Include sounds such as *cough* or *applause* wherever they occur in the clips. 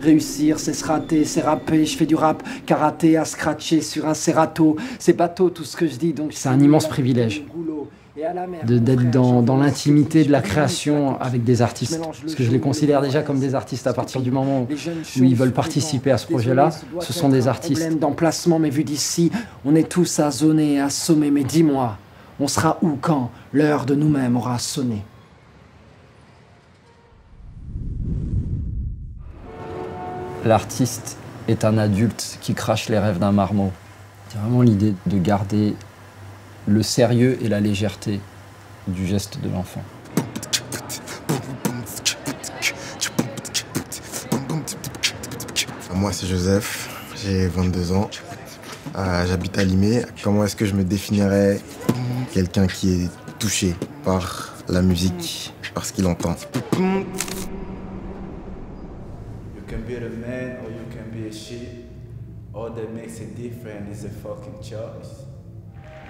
Réussir, c'est se rater, c'est rapper. Je fais du rap, karaté, à scratcher sur un serrato. C'est bateau tout ce que je dis, donc c'est un immense privilège d'être dans, dans l'intimité de la création avec des artistes. Parce que je les considère déjà comme des artistes à partir du moment où ils veulent participer à ce projet-là. Ce sont des artistes. d'emplacement, mais vu d'ici, on est tous à zoner, à sommer. Mais dis-moi, on sera où quand l'heure de nous-mêmes aura sonné? L'artiste est un adulte qui crache les rêves d'un marmot. C'est vraiment l'idée de garder le sérieux et la légèreté du geste de l'enfant. Moi, c'est Joseph, j'ai 22 ans, euh, j'habite à Limay. Comment est-ce que je me définirais quelqu'un qui est touché par la musique, par ce qu'il entend?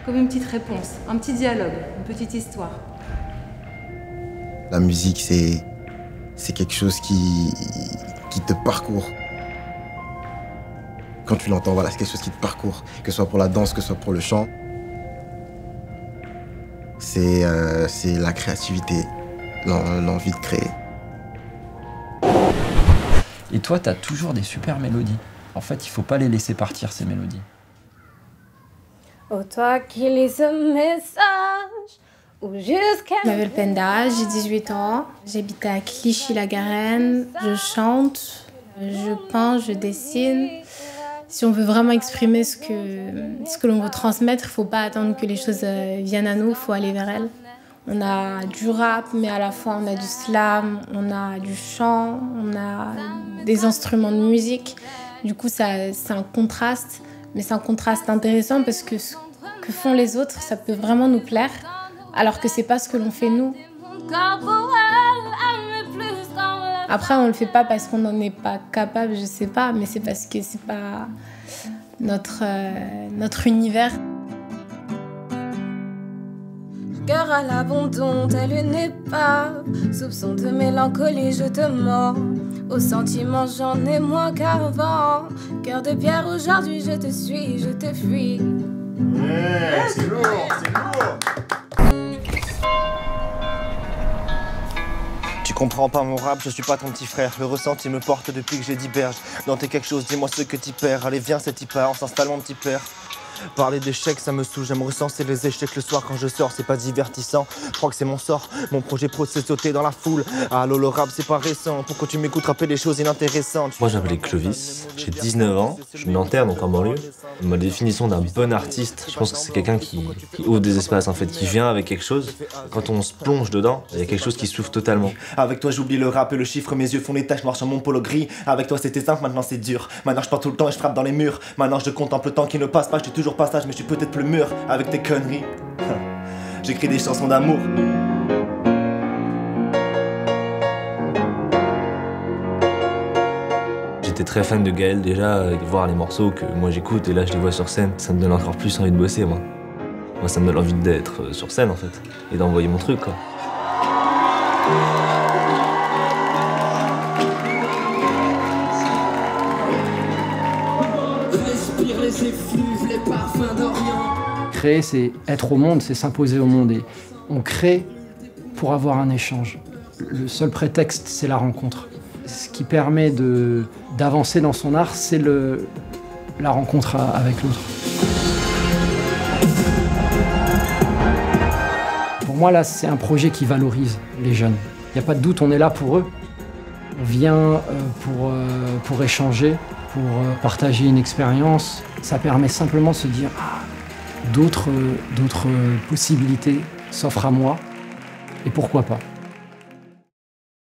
Comme une petite réponse, un petit dialogue, une petite histoire. La musique, c'est c'est quelque chose qui qui te parcourt. Quand tu l'entends, voilà, c'est quelque chose qui te parcourt, que ce soit pour la danse, que ce soit pour le chant. C'est euh, la créativité, l'envie de créer. Et toi, tu as toujours des super mélodies. En fait, il faut pas les laisser partir, ces mélodies. Oh, toi qui lis ce message, ou jusqu'à. Je m'appelle Penda, j'ai 18 ans. J'habite à Clichy-la-Garenne. Je chante, je peins, je dessine. Si on veut vraiment exprimer ce que, ce que l'on veut transmettre, il ne faut pas attendre que les choses euh, viennent à nous, il faut aller vers elles. On a du rap, mais à la fois on a du slam, on a du chant, on a des instruments de musique. Du coup, c'est un contraste, mais c'est un contraste intéressant parce que ce que font les autres, ça peut vraiment nous plaire, alors que c'est pas ce que l'on fait nous. Après, on le fait pas parce qu'on n'en est pas capable, je sais pas, mais c'est parce que c'est pas notre, euh, notre univers. À l'abandon, tel une épave, soupçon de mélancolie, je te mords. Au sentiment, j'en ai moins qu'avant. Cœur de pierre, aujourd'hui, je te suis, je te fuis. Ouais, c'est lourd, c'est lourd. Tu comprends pas mon rap, je suis pas ton petit frère. Le ressenti me porte depuis que j'ai dit berge. Dans tes quelque chose, dis-moi ce que tu perds. Allez, viens, c'est pas, on s'installe, mon petit père. Parler d'échecs, ça me saoule. J'aime recenser les échecs le soir quand je sors, c'est pas divertissant. Je crois que c'est mon sort. Mon projet pro, c'est sauter dans la foule. Allô, le rap, c'est pas récent. Pourquoi tu m'écoutes? Rapper des choses inintéressantes Moi, j'appelle Clovis. J'ai 19 ans. Je suis Nanterre, donc en banlieue. Ma définition d'un bon artiste, je pense que c'est quelqu'un qui, ouvre des espaces, en fait, qui vient avec quelque chose. Quand on se plonge dedans, il y a quelque chose qui souffre totalement. Avec toi, j'oublie le rap et le chiffre. Mes yeux font les taches noires sur mon polo gris. Avec toi, c'était simple, maintenant c'est dur. Maintenant, je pars tout le temps et je frappe dans les murs. Maintenant, je contemple le temps qui ne passe pas. Je suis toujours mais je suis peut-être plus mûr avec tes conneries. *laughs* J'écris des chansons d'amour. J'étais très fan de Gaël déjà, de voir les morceaux que moi j'écoute et là je les vois sur scène, ça me donne encore plus envie de bosser moi. Moi ça me donne envie d'être euh, sur scène en fait et d'envoyer mon truc quoi. Créer, c'est être au monde, c'est s'imposer au monde. Et on crée pour avoir un échange. Le seul prétexte, c'est la rencontre. Ce qui permet d'avancer dans son art, c'est la rencontre avec l'autre. Pour moi, là, c'est un projet qui valorise les jeunes. Il n'y a pas de doute, on est là pour eux. On vient euh, euh, pour échanger, pour euh, partager une expérience. Ça permet simplement de se dire ah, d'autres possibilités s'offrent à moi, et pourquoi pas.